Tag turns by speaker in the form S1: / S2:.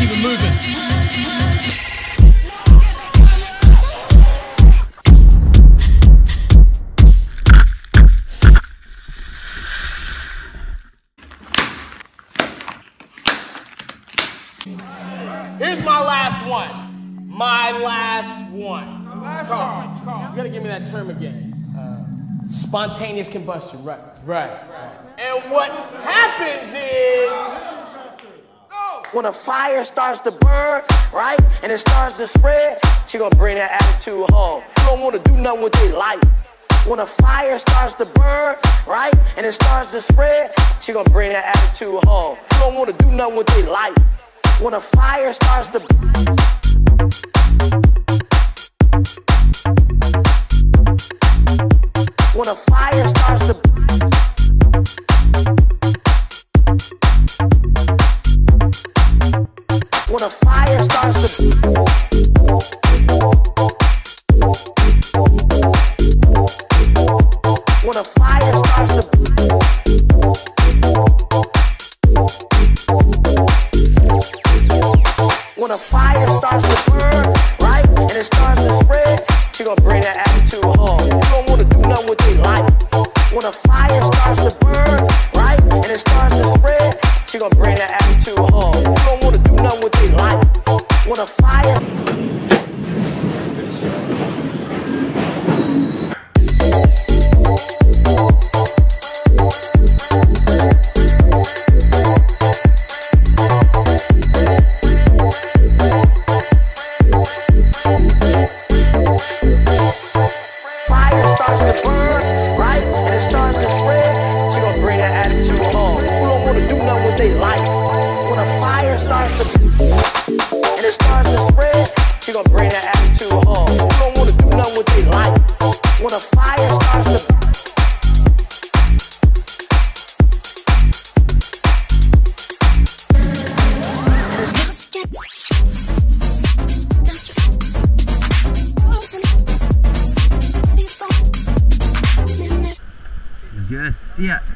S1: keep it moving.
S2: Here's my last one. My last one. Carl, Carl, you gotta give me that term again. Uh, spontaneous combustion, right? Right. And what happens is.
S3: When a fire starts to burn, right, and it starts to spread, she gonna bring that attitude home. You don't wanna do nothing with their life. When a fire starts to burn, right, and it starts to spread, she gonna bring that attitude home. You don't wanna do nothing with their life. When a fire starts to When a fire starts to When a fire starts to When a fire starts to burn, right, and it starts to spread, she gonna bring that attitude attitude home. Who don't wanna do nothing with their life? When a fire starts to and it starts to spread, she gonna bring that attitude home. Who don't wanna do nothing with their life? When a fire starts to
S4: Yes, siap.